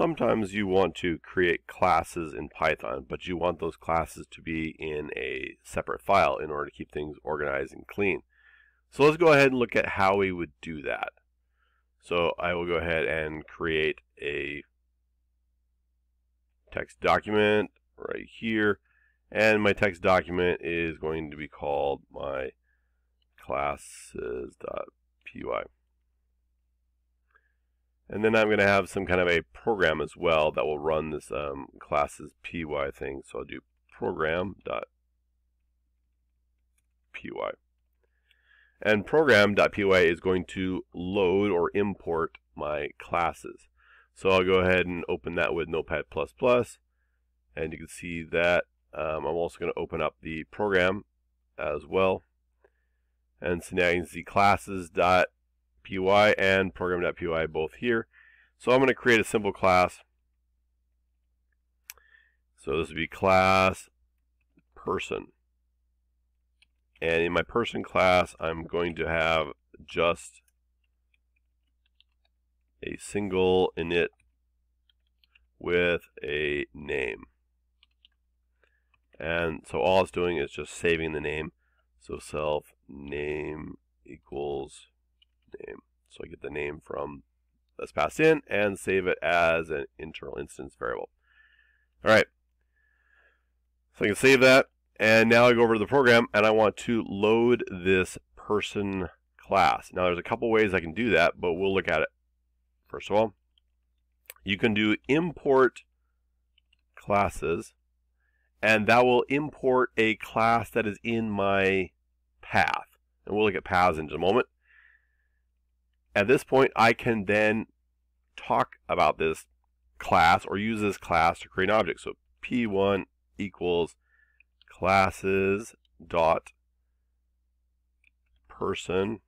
Sometimes you want to create classes in Python, but you want those classes to be in a separate file in order to keep things organized and clean. So let's go ahead and look at how we would do that. So I will go ahead and create a text document right here. And my text document is going to be called my classes.py. And then I'm going to have some kind of a program as well that will run this um, classes py thing. So I'll do program.py. And program.py is going to load or import my classes. So I'll go ahead and open that with Notepad++. And you can see that um, I'm also going to open up the program as well. And so now you can see classes.py py and program.py both here. So I'm going to create a simple class. So this would be class person. And in my person class, I'm going to have just a single init with a name. And so all it's doing is just saving the name. So self name equals name. So I get the name from that's passed in and save it as an internal instance variable. All right. So I can save that. And now I go over to the program and I want to load this person class. Now there's a couple ways I can do that, but we'll look at it. First of all, you can do import classes and that will import a class that is in my path. And we'll look at paths in just a moment. At this point, I can then talk about this class or use this class to create an object. So P1 equals classes dot person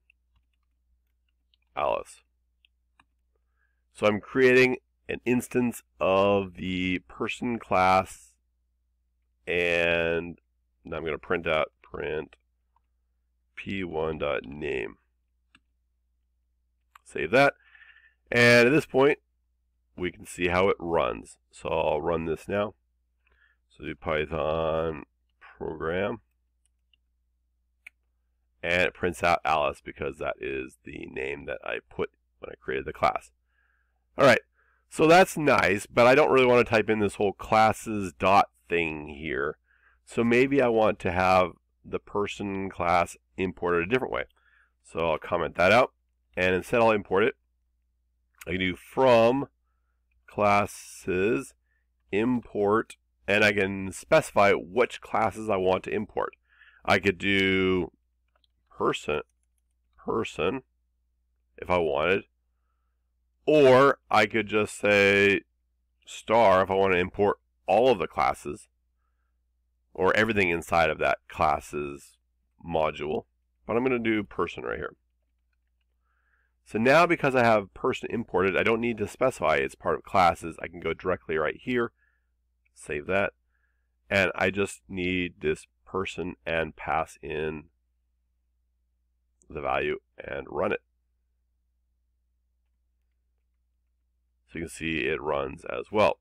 Alice. So I'm creating an instance of the person class and now I'm going to print out print p1.name. Save that. And at this point, we can see how it runs. So I'll run this now. So do Python program. And it prints out Alice because that is the name that I put when I created the class. All right, so that's nice, but I don't really want to type in this whole classes dot thing here. So maybe I want to have the person class imported a different way. So I'll comment that out. And instead I'll import it. I can do from classes import and I can specify which classes I want to import. I could do person person if I wanted or I could just say star if I want to import all of the classes or everything inside of that classes module but I'm going to do person right here so now because I have person imported, I don't need to specify it's part of classes. I can go directly right here, save that, and I just need this person and pass in the value and run it. So you can see it runs as well.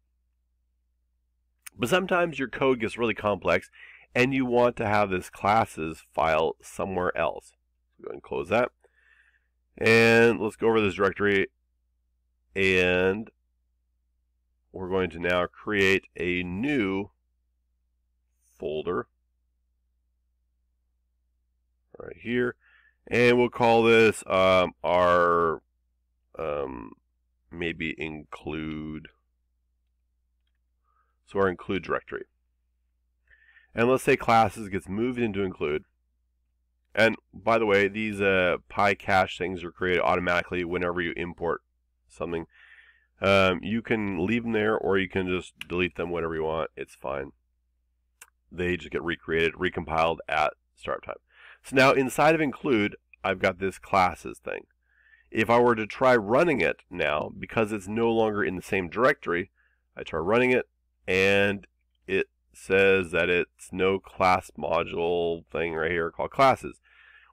But sometimes your code gets really complex and you want to have this classes file somewhere else. So go ahead and close that. And let's go over this directory. And we're going to now create a new folder right here. And we'll call this um, our um, maybe include so our include directory. And let's say classes gets moved into include and by the way, these uh, PyCache things are created automatically whenever you import something. Um, you can leave them there or you can just delete them whenever you want. It's fine. They just get recreated, recompiled at startup time. So now inside of include, I've got this classes thing. If I were to try running it now, because it's no longer in the same directory, I try running it and it says that it's no class module thing right here called classes,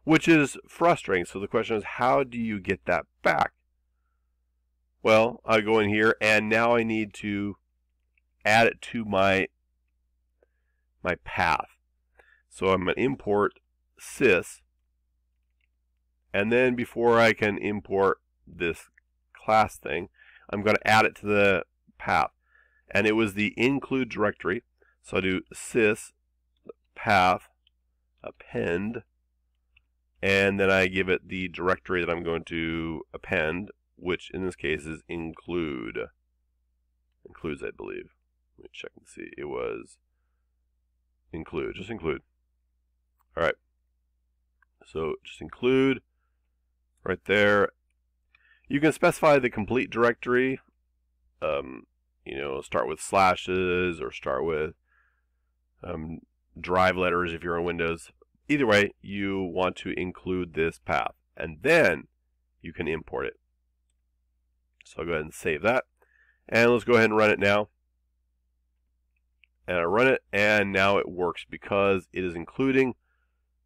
which is frustrating. So the question is, how do you get that back? Well, I go in here and now I need to add it to my my path. So I'm going to import sys and then before I can import this class thing, I'm going to add it to the path. And it was the include directory. So I do sys path append and then I give it the directory that I'm going to append, which in this case is include. Includes, I believe. Let me check and see. It was include, just include. All right. So just include right there. You can specify the complete directory. Um, you know, start with slashes or start with um, drive letters if you're on Windows. Either way, you want to include this path, and then you can import it. So I'll go ahead and save that. And let's go ahead and run it now. And I run it, and now it works because it is including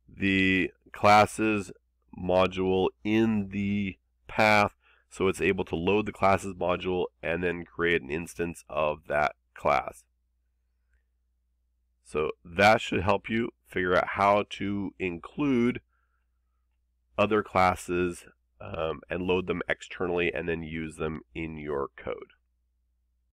the classes module in the path so it's able to load the classes module and then create an instance of that class. So that should help you figure out how to include other classes um, and load them externally and then use them in your code.